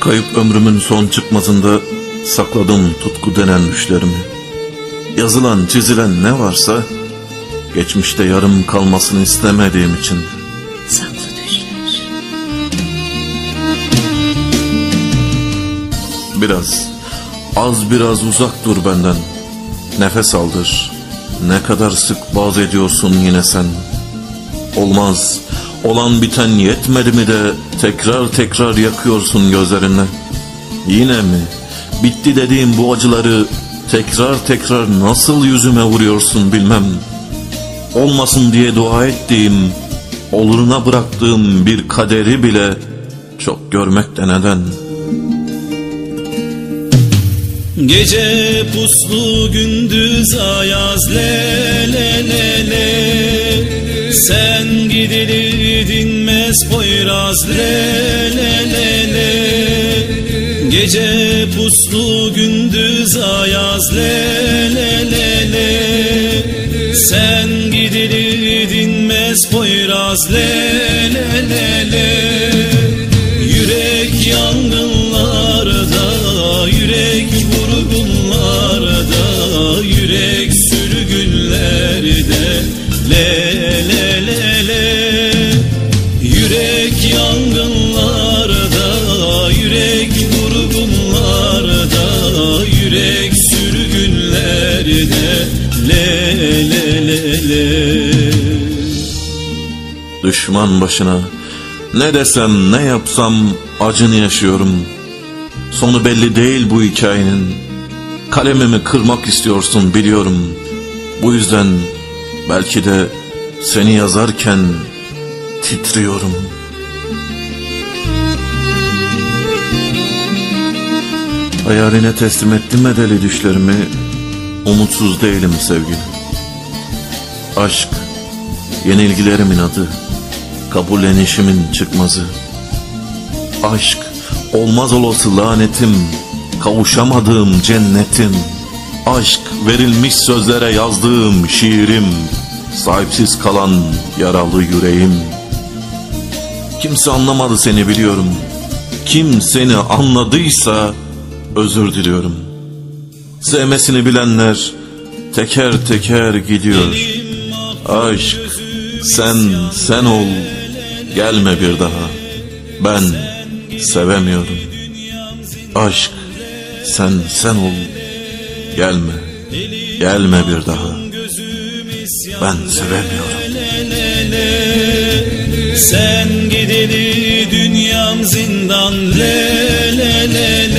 Kayıp ömrümün son çıkmazında sakladım tutku denen düşlerimi. Yazılan çizilen ne varsa geçmişte yarım kalmasını istemediğim için. Saklı düşler. Biraz, az biraz uzak dur benden. Nefes aldır. Ne kadar sık baz ediyorsun yine sen. Olmaz, olan biten yetmedi mi de tekrar tekrar yakıyorsun gözlerine. Yine mi? Bitti dediğim bu acıları tekrar tekrar nasıl yüzüme vuruyorsun bilmem. Olmasın diye dua ettiğim, oluruna bıraktığım bir kaderi bile çok görmekte neden? Gece puslu gündüz ayaz le le le le. Sen gidilir dinmez poyraz le le le le. Gece puslu gündüz ayaz le le le le. Sen gidilir dinmez poyraz le le le le sürgünlerde le le le le yürek yangınlarda yürek vurgunlarda yürek sürgünlerde le le le le Düşman başına ne desem ne yapsam acını yaşıyorum. Sonu belli değil bu hikayenin. Kalemimi kırmak istiyorsun biliyorum. Bu yüzden belki de seni yazarken titriyorum. Hayaline teslim ettim edeli düşlerimi. Umutsuz değilim sevgili. Aşk, yenilgilerimin adı. Kabullenişimin çıkmazı. Aşk, olmaz olası lanetim. Kavuşamadığım cennetim. Aşk, verilmiş sözlere yazdığım şiirim. Sahipsiz kalan yaralı yüreğim. Kimse anlamadı seni biliyorum. Kim seni anladıysa özür diliyorum. Sevmesini bilenler teker teker gidiyor. Aşk sen sen ol gelme bir daha. Ben sevemiyorum. Aşk sen sen ol gelme gelme bir daha. Ben sevemiyorum. Sen gideli dünyam zindan le le le